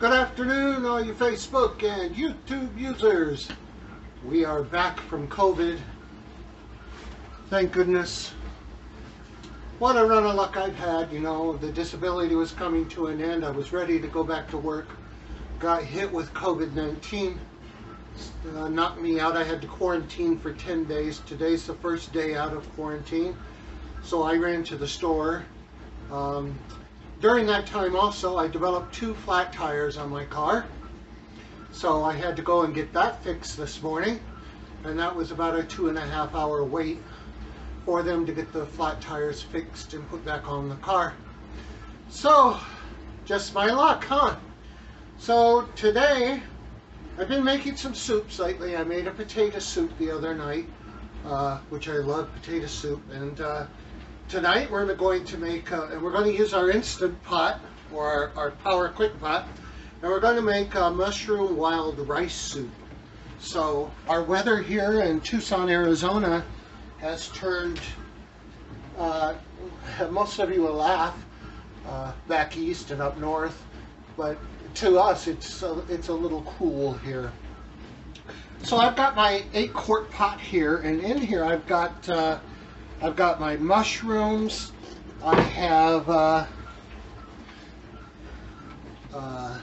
Good afternoon, all you Facebook and YouTube users. We are back from COVID. Thank goodness. What a run of luck I've had, you know. The disability was coming to an end. I was ready to go back to work. Got hit with COVID-19. Uh, knocked me out. I had to quarantine for 10 days. Today's the first day out of quarantine. So I ran to the store. Um, during that time also, I developed two flat tires on my car. So I had to go and get that fixed this morning. And that was about a two and a half hour wait for them to get the flat tires fixed and put back on the car. So, just my luck, huh? So today, I've been making some soups lately. I made a potato soup the other night, uh, which I love potato soup. And uh, tonight we're going to make, uh, and we're going to use our Instant Pot, or our, our Power Quick Pot, and we're going to make a mushroom wild rice soup. So our weather here in Tucson, Arizona has turned, uh, most of you will laugh, uh, back east and up north, but to us it's a, it's a little cool here. So I've got my eight quart pot here, and in here I've got uh, I've got my mushrooms. I have uh, uh,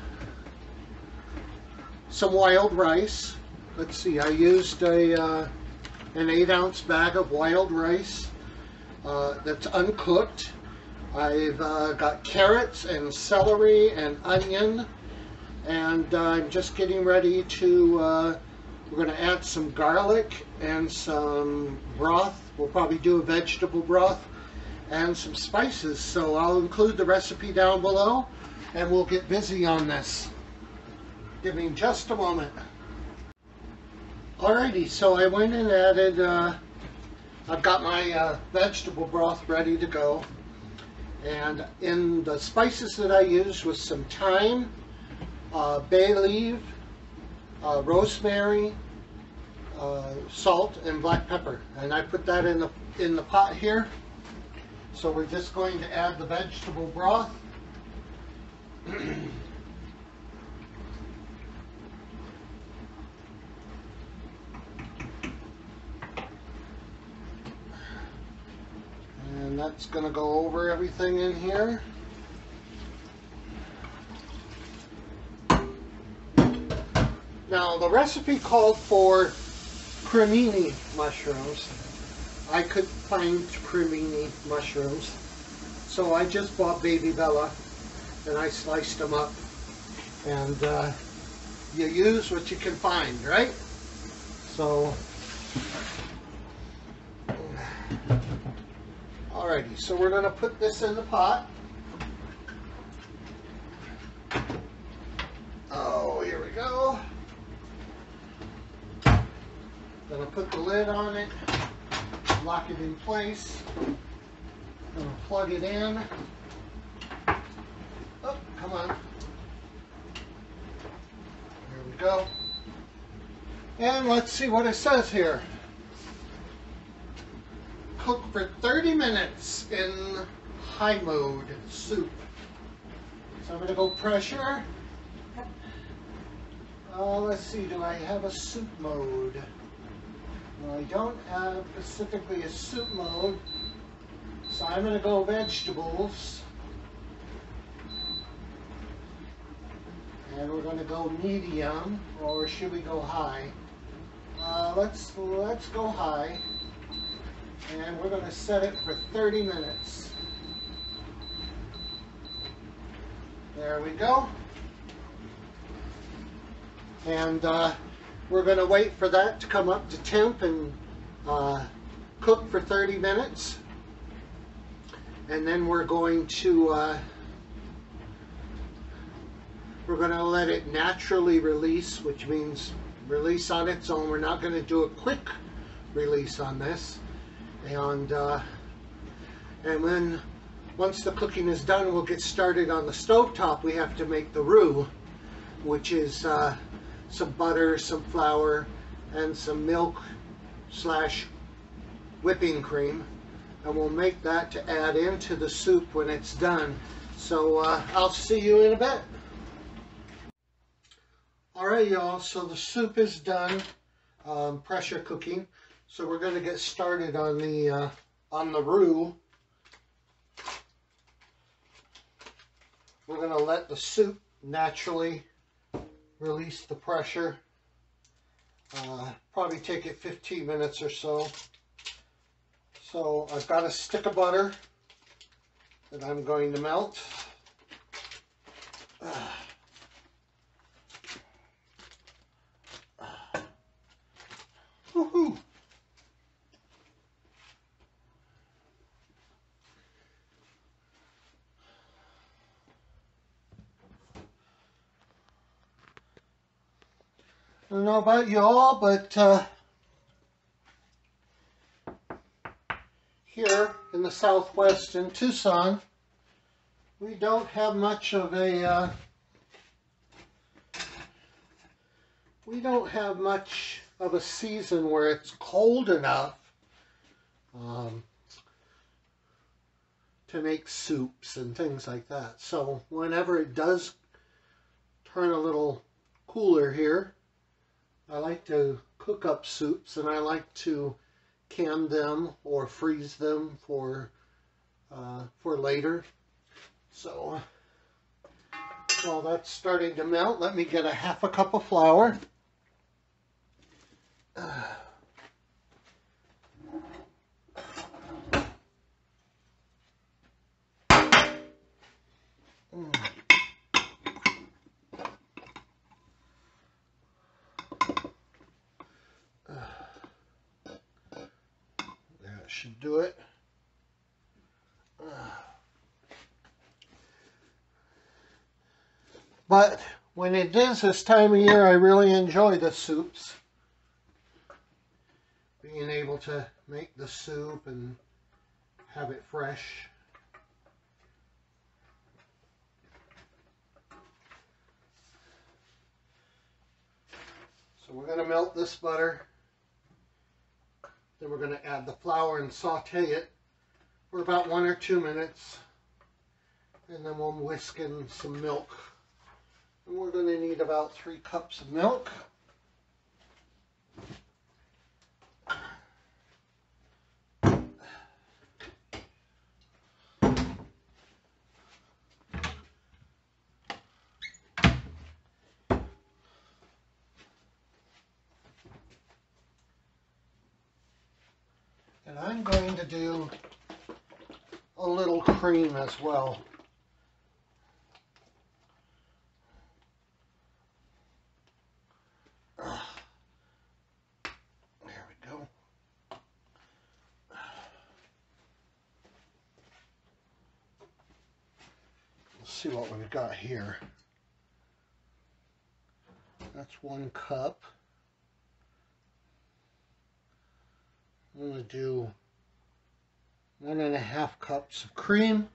some wild rice. Let's see, I used a uh, an eight ounce bag of wild rice uh, that's uncooked. I've uh, got carrots and celery and onion and uh, I'm just getting ready to, we're going to add some garlic and some broth. We'll probably do a vegetable broth and some spices. So I'll include the recipe down below and we'll get busy on this. Give me just a moment. Alrighty, so I went and added, uh, I've got my uh, vegetable broth ready to go. And in the spices that I used was some thyme, uh, bay leaf, uh, rosemary, uh, salt, and black pepper. And I put that in the, in the pot here. So we're just going to add the vegetable broth. and that's going to go over everything in here. Now the recipe called for cremini mushrooms. I couldn't find cremini mushrooms. So I just bought Baby Bella and I sliced them up. And uh, you use what you can find, right? So, alrighty, so we're gonna put this in the pot. Oh, here we go. Gonna put the lid on it, lock it in place. Gonna plug it in. Oh, come on. Here we go. And let's see what it says here. Cook for 30 minutes in high mode soup. So I'm going to go pressure. Uh, let's see, do I have a soup mode? I don't have specifically a soup mode, so I'm going to go vegetables. And we're going to go medium, or should we go high? Uh, let's, let's go high. And we're going to set it for 30 minutes. There we go. And uh, we're going to wait for that to come up to temp and uh, cook for 30 minutes. And then we're going to uh, we're going to let it naturally release, which means release on its own. We're not going to do a quick release on this. And uh, and then once the cooking is done, we'll get started on the stove top. We have to make the roux, which is uh, some butter, some flour, and some milk slash whipping cream. And we'll make that to add into the soup when it's done. So uh, I'll see you in a bit. All right, y'all. So the soup is done, um, pressure cooking. So we're going to get started on the uh, on the roux. We're going to let the soup naturally release the pressure. Uh, probably take it 15 minutes or so. So I've got a stick of butter that I'm going to melt. Woohoo! I don't know about y'all, but uh, here in the southwest in Tucson, we don't have much of a uh, we don't have much of a season where it's cold enough um, to make soups and things like that. So whenever it does turn a little cooler here, I like to cook up soups and I like to can them or freeze them for uh, for later. So while that's starting to melt, let me get a half a cup of flour. That should do it. But when it is this time of year, I really enjoy the soups. Being able to make the soup and have it fresh. So we're going to melt this butter. Then we're going to add the flour and saute it for about one or two minutes. And then we'll whisk in some milk. And we're going to need about three cups of milk. And I'm going to do a little cream as well. There we go. Let's see what we've got here. That's one cup. I'm going to do one and a half cups of cream.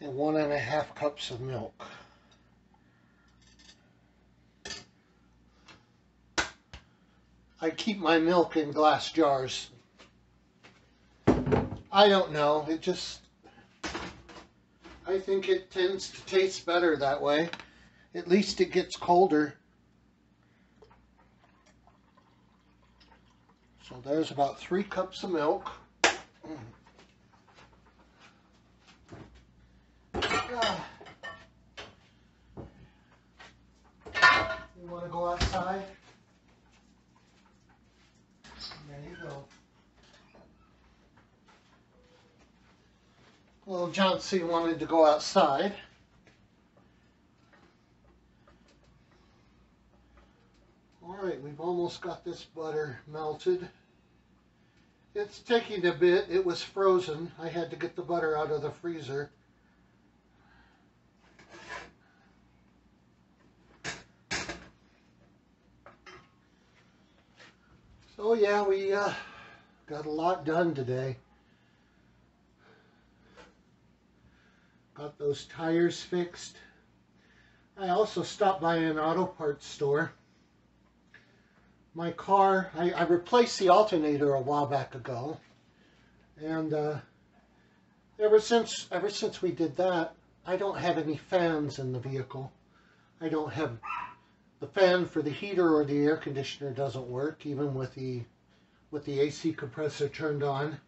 And one and a half cups of milk. I keep my milk in glass jars. I don't know, it just, I think it tends to taste better that way. At least it gets colder. So there's about three cups of milk. You want to go outside? There you go. Little John C. wanted to go outside. All right, got this butter melted. It's taking a bit. It was frozen. I had to get the butter out of the freezer. So yeah, we uh, got a lot done today. Got those tires fixed. I also stopped by an auto parts store. My car, I, I replaced the alternator a while back ago. And uh, ever since ever since we did that, I don't have any fans in the vehicle. I don't have the fan for the heater or the air conditioner doesn't work even with the with the AC compressor turned on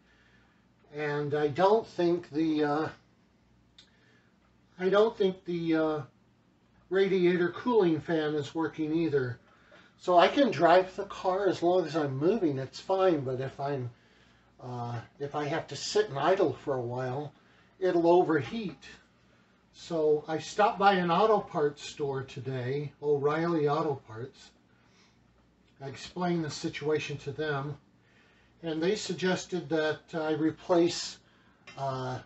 and I don't think the uh, I don't think the uh, radiator cooling fan is working either so I can drive the car as long as I'm moving it's fine but if I'm uh, if I have to sit and idle for a while it'll overheat so I stopped by an auto parts store today, O'Reilly Auto Parts. I explained the situation to them, and they suggested that I replace uh,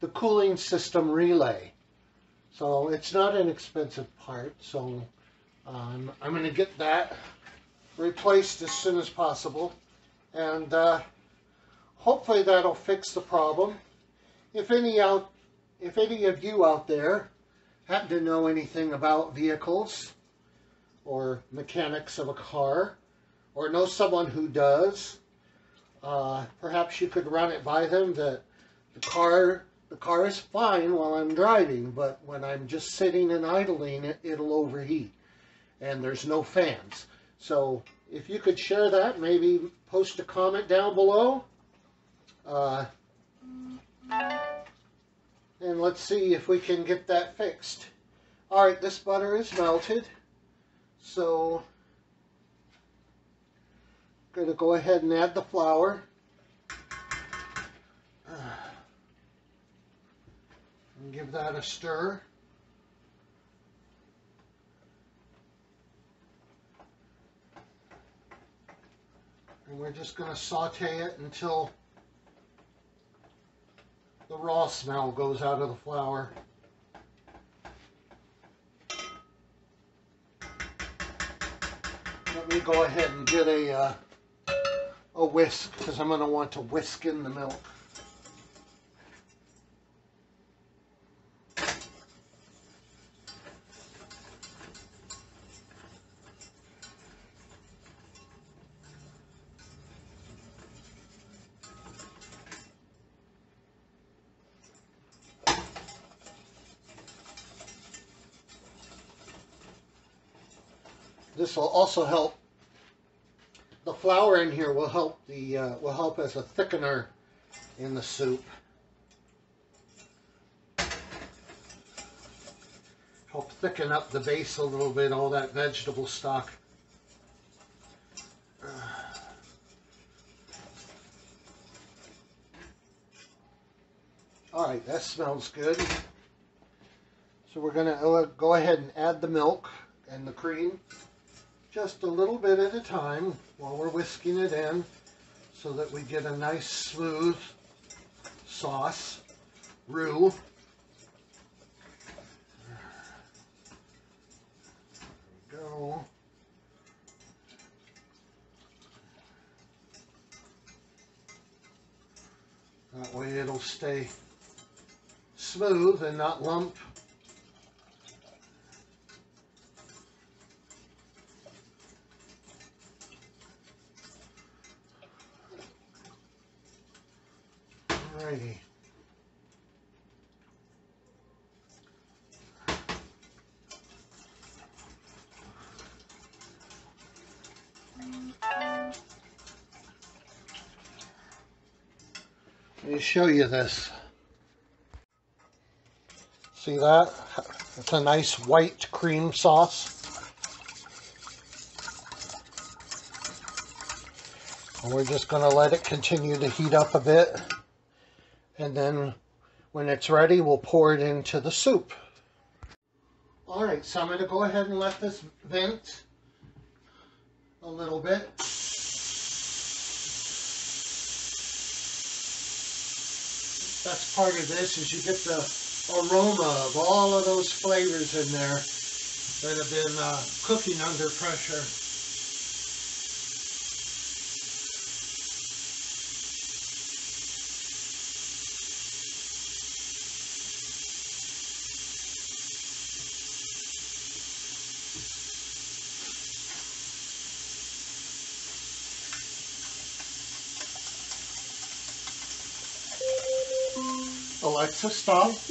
the cooling system relay. So it's not an expensive part, so um, I'm going to get that replaced as soon as possible, and uh, hopefully that'll fix the problem. If any out if any of you out there happen to know anything about vehicles or mechanics of a car or know someone who does, uh, perhaps you could run it by them that the car the car is fine while I'm driving, but when I'm just sitting and idling it, it'll overheat and there's no fans. So if you could share that, maybe post a comment down below. Uh, and let's see if we can get that fixed. Alright, this butter is melted. So, I'm going to go ahead and add the flour. And give that a stir. And we're just going to saute it until the raw smell goes out of the flour. Let me go ahead and get a, uh, a whisk because I'm going to want to whisk in the milk. This will also help. The flour in here will help the uh, will help as a thickener in the soup. Help thicken up the base a little bit, all that vegetable stock. All right, that smells good. So we're going to uh, go ahead and add the milk and the cream just a little bit at a time while we're whisking it in so that we get a nice smooth sauce, roux. There we go. That way it'll stay smooth and not lump show you this. See that? It's a nice white cream sauce. And we're just going to let it continue to heat up a bit and then when it's ready we'll pour it into the soup. Alright, so I'm going to go ahead and let this vent a little bit. That's part of this is you get the aroma of all of those flavors in there that have been uh, cooking under pressure. Alexa, stop.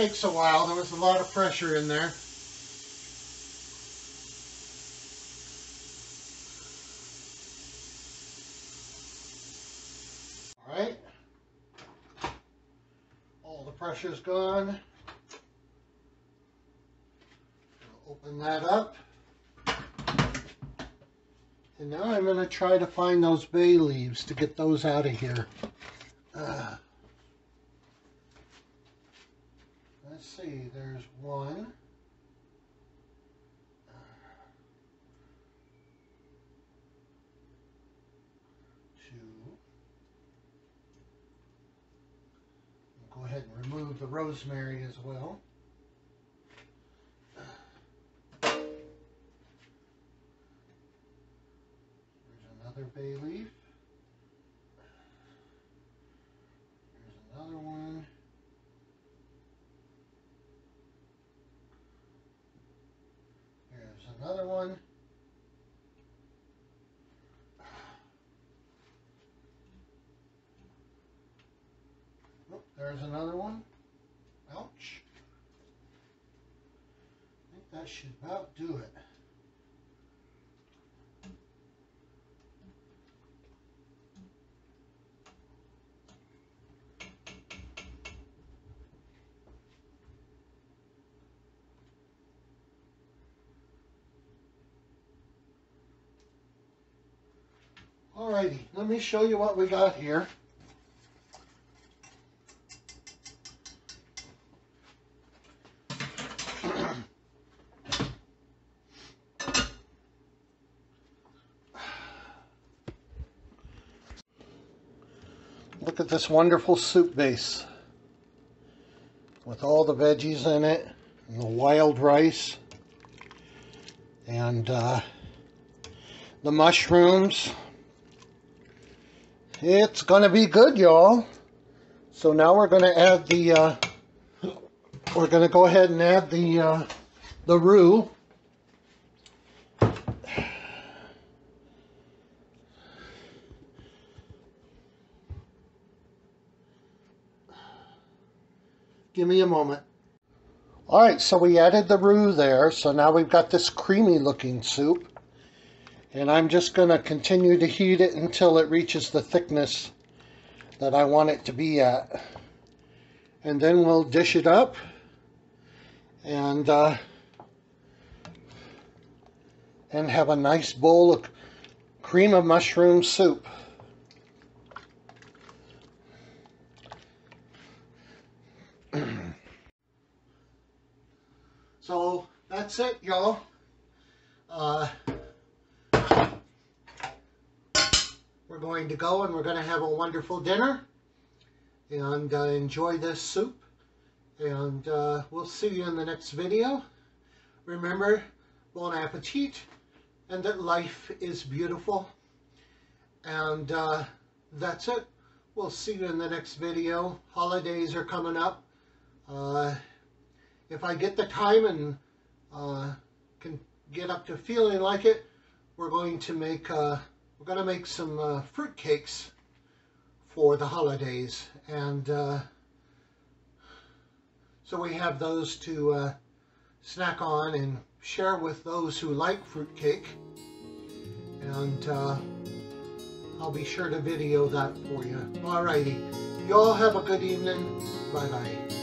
Takes a while. There was a lot of pressure in there. All right. All the pressure's gone. Open that up. And now I'm going to try to find those bay leaves to get those out of here. Uh, let's see, there's one. Two. Go ahead and remove the rosemary as well. There's another bay leaf. There's another one. Here's another one. Oh, there's another one. Ouch. I think that should about do it. Alrighty, let me show you what we got here. Look at this wonderful soup base with all the veggies in it and the wild rice and uh, the mushrooms. It's gonna be good, y'all. So now we're gonna add the, uh, we're gonna go ahead and add the, uh, the roux. Give me a moment. All right, so we added the roux there. So now we've got this creamy looking soup. And I'm just going to continue to heat it until it reaches the thickness that I want it to be at. And then we'll dish it up and uh, and have a nice bowl of cream of mushroom soup. so that's it, y'all. Uh, we're going to go and we're going to have a wonderful dinner and uh, enjoy this soup. And uh, we'll see you in the next video. Remember, bon appetit and that life is beautiful. And uh, that's it. We'll see you in the next video. Holidays are coming up. Uh, if I get the time and uh, can get up to feeling like it, we're going to make uh, we're going to make some uh, fruit cakes for the holidays, and uh, so we have those to uh, snack on and share with those who like fruit cake. And I'll be sure to video that for you. Alrighty, you all have a good evening. Bye bye.